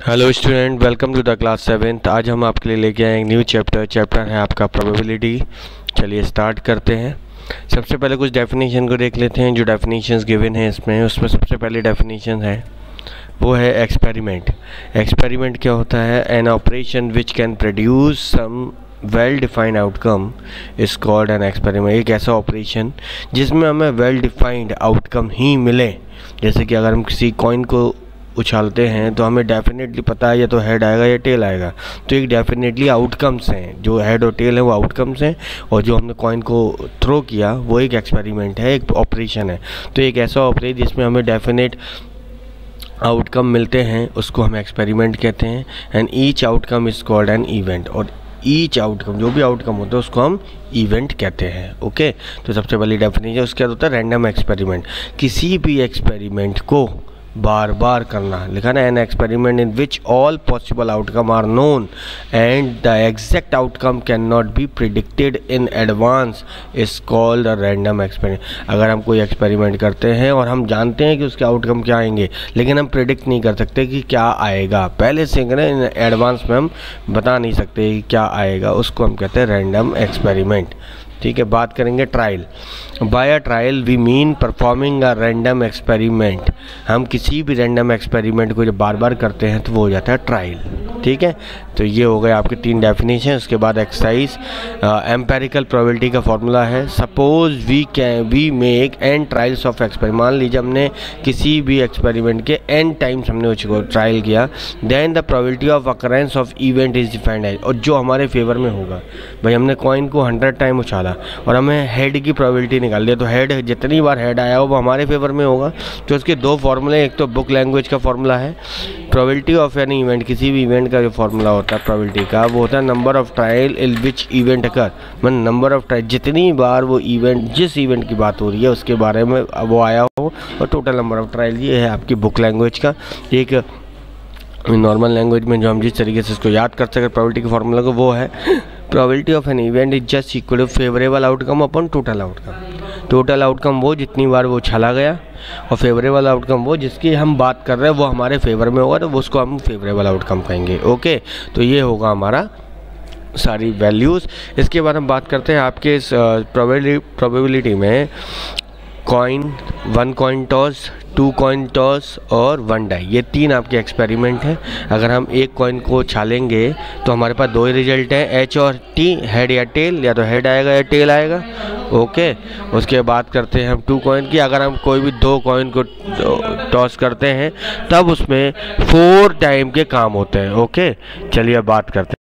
Hello student welcome to the class seventh आज हम आपके लिए लेके आए एक न्यू चैप्टर चैप्टर है आपका प्रोबेबिलिटी चलिए स्टार्ट करते हैं। सबसे पहले कुछ डेफिनेशन को देख लेते हैं, जो डेफिनेशंस गिवन हैं इसमें। उसमें सबसे पहले डेफिनेशन है, वो है एक्सपेरिमेंट एक्सपेरिमेंट क्या होता है? An operation which can produce some well defined outcome is called an experiment एक ऐसा ऑपरेशन जिसमें हमें वेल डिफाइंड आउटकम ही मिले। जैसे कि अगर हम किसी कॉइन को उछालते हैं तो हमें डेफिनेटली पता है, या तो हेड आएगा या टेल आएगा। तो एक डेफिनेटली आउटकम्स हैं। जो हेड और टेल है, वो आउटकम्स हैं, और जो हमने कॉइन को थ्रो किया, वो एक एक्सपेरिमेंट है, एक ऑपरेशन है। तो एक ऐसा ऑपरेट जिसमें हमें डेफिनेट आउटकम मिलते हैं, उसको हम एक्सपेरिमेंट कहते हैं and each outcome is called an event और ईच आउटकम जो भी आउटकम होता है, उसको हम इवेंट कहते हैं ओके तो सबसे पहली डेफिनेशन उसके बाद होता है रैंडम एक्सपेरिमेंट किसी भी एक्सपेरिमेंट को बार बार करना। लिखा ना an experiment in which all possible outcome are known and the exact outcome can not be predicted in advance is called a random experiment अगर हम कोई एक्सपेरिमेंट करते हैं और हम जानते हैं कि उसके आउटकम क्या आएँगे, लेकिन हम प्रिडिक्ट नहीं कर सकते कि क्या आएगा। पहले से करें इन एडवांस में हम बता नहीं सकते कि क्या आएगा, उसको हम कहते हैं रैंडम एक्सपेरिमेंट ठीक है, बात करेंगे trial by a trial we mean performing a random experiment हम किसी भी रैंडम एक्सपेरिमेंट को जब बार बार करते हैं तो वो हो जाता है ट्रायल ठीक है? तो ये हो गए आपके तीन डेफिनेशन उसके बाद एक्सरसाइज एम्पेरिकल प्रोबेबिलिटी का फॉर्मूला है। Suppose we can we make n trials of experiment मान लीजिए हमने किसी भी एक्सपेरिमेंट के एन टाइम्स हमने उसको ट्रायल किया then the probability of occurrence of event is defined है, और जो हमारे फेवर में होगा। भाई हमने कॉइन को हंड्रेड टाइम उछाला, और हमें हेड की प्रोबेबिलिटी निकाल दिया। तो हेड जितनी बार हेड आया हो, वो हमारे फेवर में होगा। तो उसके दो फार्मूले एक तो बुक लैंग्वेज का फॉर्मूला है प्रोबेबिलिटी ऑफ़ एनी इवेंट किसी भी इवेंट का जो फॉर्मूला होता है प्रोबेबिलिटी का। वो होता है number of trial in which event occur मतलब नंबर ऑफ़ ट्रायल जितनी बार वो इवेंट जिस इवेंट की बात हो रही है, उसके बारे में वो आया हो। और टोटल नंबर ऑफ़ ट्रायल ये है आपकी बुक लैंग्वेज का। एक नॉर्मल लैंग्वेज में जो हम जिस तरीके से इसको याद कर सकें प्रोबेबिलिटी के फॉर्मूला को, वो है probability of an event is just equal to favourable outcome upon total outcome total outcome वो जितनी बार वो छला गया और फेवरेबल आउटकम वो जिसकी हम बात कर रहे हैं, वो हमारे फेवर में होगा तो उसको हम फेवरेबल आउटकम कहेंगे। ओके तो ये होगा हमारा सारी वैल्यूज़ इसके बाद हम बात करते हैं आपके इस प्रोबेबिलिटी में। Coin one coin toss two coin toss और वन डाई ये तीन आपके एक्सपेरिमेंट हैं। अगर हम एक कॉइन को छालेंगे तो हमारे पास दो ही रिज़ल्ट हैं एच और टी हेड या टेल या तो हेड आएगा या टेल आएगा। ओके उसके बाद करते हैं हम टू कॉइन की. अगर हम कोई भी दो कॉइन को टॉस करते हैं, तब उसमें फोर टाइम के काम होते हैं। ओके चलिए अब बात करते हैं।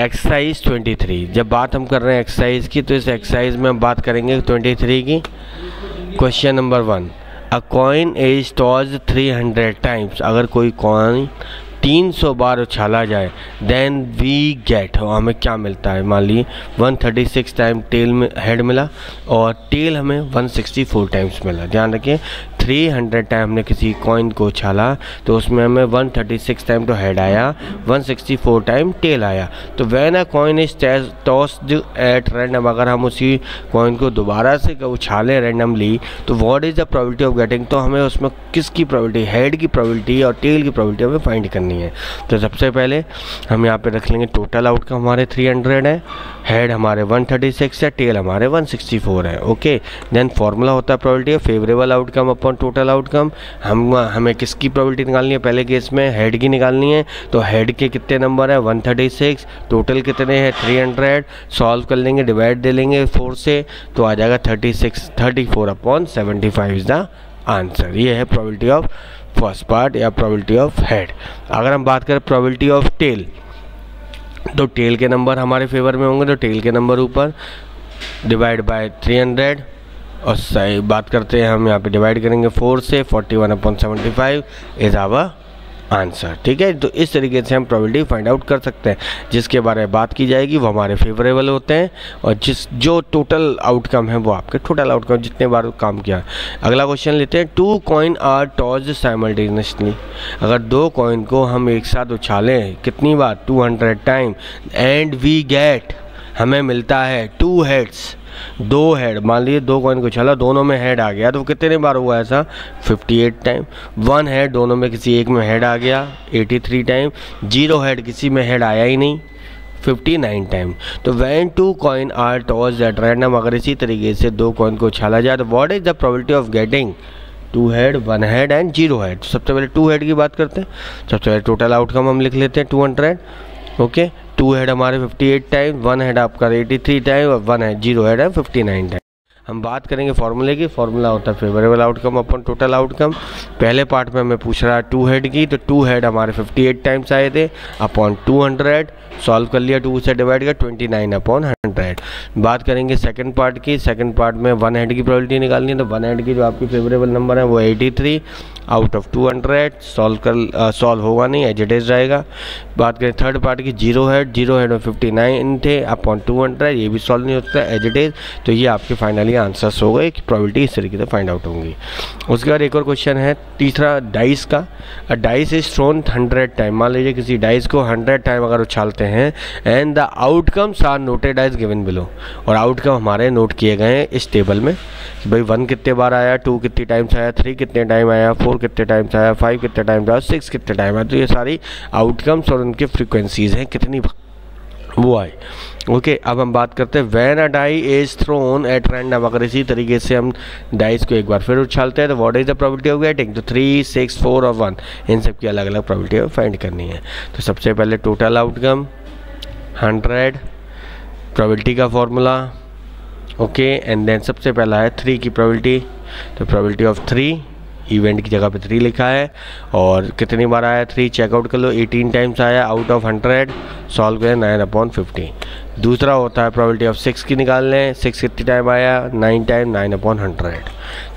एक्सरसाइज 23 जब बात हम कर रहे हैं एक्सरसाइज की तो इस एक्सरसाइज में हम बात करेंगे 23 की। Question number one a coin is tossed 300 times अगर कोई कॉइन 300 बार उछाला जाए देन वी गेट हमें क्या मिलता है? मान ली 136 टाइम टेल में हेड मिला और टेल हमें 164 टाइम्स मिला। ध्यान रखिए 300 टाइम हमने किसी कॉइन को उछाला तो उसमें हमें 136 टाइम तो हेड आया 164 टाइम टेल आया। तो when a coin is tossed at random अगर हम उसी कॉइन को दोबारा से उछालें रैंडमली तो what is the probability of getting तो हमें उसमें किसकी प्रोबेबिलिटी हेड की प्रोबेबिलिटी और टेल की प्रोबेबिलिटी हमें फाइंड करनी है। तो सबसे पहले हम यहाँ पे रख लेंगे टोटल आउटकम हमारे 300 है। हेड हमारे 136 है टेल हमारे 164 है ओके देन फॉर्मूला होता है probability of favourable outcome upon total outcome हम, हमें किसकी प्रोबेबिलिटी निकालनी है? पहले केस में हेड की निकालनी है तो हेड के कितने नंबर है? 136 टोटल कितने हैं? 300 सॉल्व कर लेंगे डिवाइड दे लेंगे फोर से तो आ जाएगा 36 34 अपॉन 75 इज़ द आंसर ये है प्रोबेबिलिटी ऑफ़ फ़र्स्ट पार्ट या प्रोबेबिलिटी ऑफ़ हेड अगर हम बात करें प्रोबेबिलिटी ऑफ़ टेल तो टेल के नंबर हमारे फेवर में होंगे तो टेल के नंबर ऊपर डिवाइड बाय 300 और सही बात करते हैं हम, यहाँ पे डिवाइड करेंगे फोर से forty one upon seventy five is our answer, ठीक है? तो इस तरीके से हम प्रोबेबिलिटी फाइंड आउट कर सकते हैं। जिसके बारे में बात की जाएगी, वो हमारे फेवरेबल होते हैं और जिस, जो टोटल आउटकम है, वो आपके टोटल आउटकम जितने बार काम किया। अगला क्वेश्चन लेते हैं two coin are tossed simultaneously अगर दो कॉइन को हम एक साथ उछालें, कितनी बार? Two hundred time and we get हमें मिलता है टू हेड्स दो हेड मान लीजिए दो कॉइन को चला दोनों में हेड आ गया। तो कितने बार हुआ ऐसा? 58 टाइम वन हेड दोनों में किसी एक में हेड आ गया। 83 टाइम ज़ीरो हेड किसी में हेड आया ही नहीं। 59 टाइम तो when two coin are tossed at random अगर इसी तरीके से दो कॉइन को छाला जाए तो what is the probability of getting two head one head and zero head सबसे पहले टू हेड की बात करते हैं। सबसे पहले टोटल आउटकम हम लिख लेते हैं two hundred okay two head हमारे 58 टाइम, वन हेड आपका 83 टाइम, और वन हेड ज़ीरो हेड है 59 टाइम। हम बात करेंगे फार्मूले की। फार्मूला होता है favourable outcome upon total outcome पहले पार्ट में हमें पूछ रहा है टू हेड की तो टू हेड हमारे 58 टाइम्स आए थे अपॉन 200 सॉल्व कर लिया टू से डिवाइड कर 29 अपॉन हंड्रेड बात करेंगे सेकंड पार्ट की। सेकंड पार्ट में वन हेड की प्रोबेबिलिटी निकालनी है तो वन हेड की जो आपकी फेवरेबल नंबर है, वो 83 आउट ऑफ़ 200 सॉल्व कर सॉल्व होगा नहीं एज रहेगा बात करें थर्ड पार्ट की ज़ीरो हेड ज़ीरो हेड में 59 थे अपॉन 200 ये भी सॉल्व नहीं होता एज इट तो ये आपके फाइनली आंसर्स हो गए, कि प्रोबेबिलिटी इस तरीके से फाइंड आउट होंगी। उसके बाद एक और क्वेश्चन है, तीसरा डाइस का। Dice is thrown hundred time मान लीजिए किसी डाइस को हंड्रेड टाइम अगर उछालते हैं and the outcomes are noted as given below और आउटकम हमारे नोट किए गए हैं इस टेबल में, कि भाई वन कितने बार आया टू कितने टाइम्स आया थ्री कितने टाइम आया फोर कितने टाइम्स आया फाइव कितने टाइम्स आया सिक्स कितने टाइम आया। तो ये सारी आउटकम्स और उनके फ्रिक्वेंसीज हैं, कितनी वो आए। ओके अब हम बात करते हैं when a die is thrown at random अगर इसी तरीके से हम डाइस को एक बार फिर उछालते हैं तो what is the probability of getting तो थ्री सिक्स फोर और वन इन सब की अलग अलग प्रोबेबिलिटी फाइंड करनी है। तो सबसे पहले टोटल आउटकम हंड्रेड प्रोबेबिलिटी का फॉर्मूला ओके एंड देन सबसे पहला है थ्री की प्रोबेबिलिटी तो प्रोबेबिलिटी ऑफ़ थ्री इवेंट की जगह पे थ्री लिखा है और कितनी बार आया थ्री चेकआउट कर लो। एटीन टाइम्स आया आउट ऑफ़ हंड्रेड सॉल्व करें नाइन अपॉन फिफ्टीन दूसरा होता है प्रोबेबिलिटी ऑफ़ सिक्स की निकाल लें सिक्स कितने टाइम आया? Nine time nine upon hundred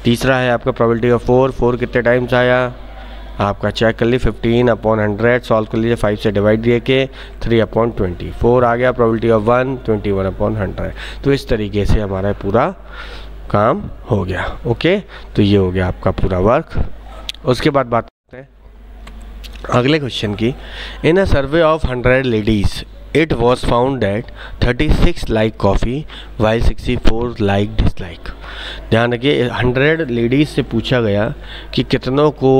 तीसरा है आपका प्रोबेबिलिटी ऑफ़ फोर फोर कितने टाइम्स आया? आपका चेक कर ली फिफ्टीन अपॉन हंड्रेड सॉल्व कर लीजिए फाइव से डिवाइड दिए के थ्री अपॉन ट्वेंटी फोर आ गया probability of one twenty one upon hundred तो इस तरीके से हमारा पूरा काम हो गया, ओके? तो ये हो गया आपका पूरा वर्क उसके बाद बात करते हैं अगले क्वेश्चन की। In a survey of hundred ladies it was found that 36 like coffee while 64 like dislike ध्यान रखिए 100 लेडीज़ से पूछा गया कि कितनों को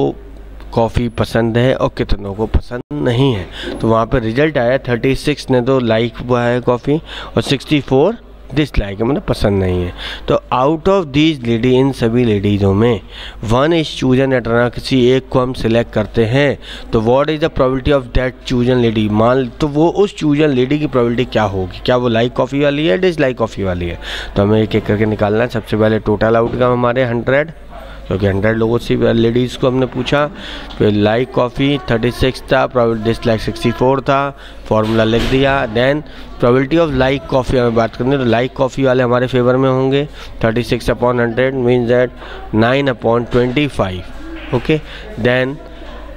कॉफ़ी पसंद है और कितनों को पसंद नहीं है। तो वहाँ पर रिज़ल्ट आया 36 ने तो लाइक हुआ है कॉफ़ी और 64 डिसलाइक है मतलब पसंद नहीं है। तो आउट ऑफ़ दीज लेडी इन सभी लेडीज़ों में वन इज़ चूजन एटना किसी एक को हम सिलेक्ट करते हैं तो what is the probability of that chosen lady मान तो वो उस चूजन लेडी की प्रॉबिलिटी क्या होगी? क्या वो लाइक कॉफ़ी वाली है डिसलाइक कॉफ़ी वाली है? तो हमें एक एक करके निकालना है। सबसे पहले टोटल आउट का हमारे हंड्रेड क्योंकि हंड्रेड लोगों से लेडीज़ को हमने पूछा, फिर लाइक कॉफ़ी थर्टी सिक्स था डिसलाइक सिक्सटी फोर था फॉर्मूला लिख दिया then probability of like coffee हमें बात करनी तो लाइक कॉफ़ी वाले हमारे फेवर में होंगे, thirty six upon hundred means that nine upon twenty five okay then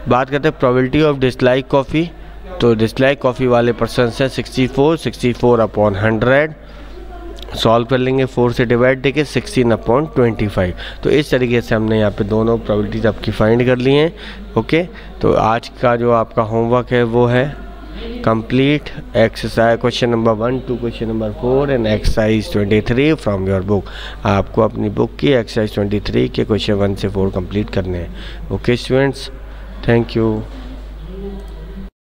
बात करते हैं प्रोबेबिलिटी ऑफ़ डिसलाइक कॉफ़ी तो डिसलाइक कॉफ़ी वाले पर्सन हैं sixty four sixty four upon hundred solve कर लेंगे फोर से डिवाइड देके सिक्सटीन अपॉन ट्वेंटी फाइव तो इस तरीके से हमने यहाँ पे दोनों प्रॉबिलिटीज आपकी फाइंड कर ली हैं ओके तो आज का जो आपका होमवर्क है वो है complete exercise question number one two question number four and exercise twenty three from your book आपको अपनी बुक की एक्सरसाइज ट्वेंटी थ्री के क्वेश्चन वन से फोर कंप्लीट करने हैं। Okay students thank you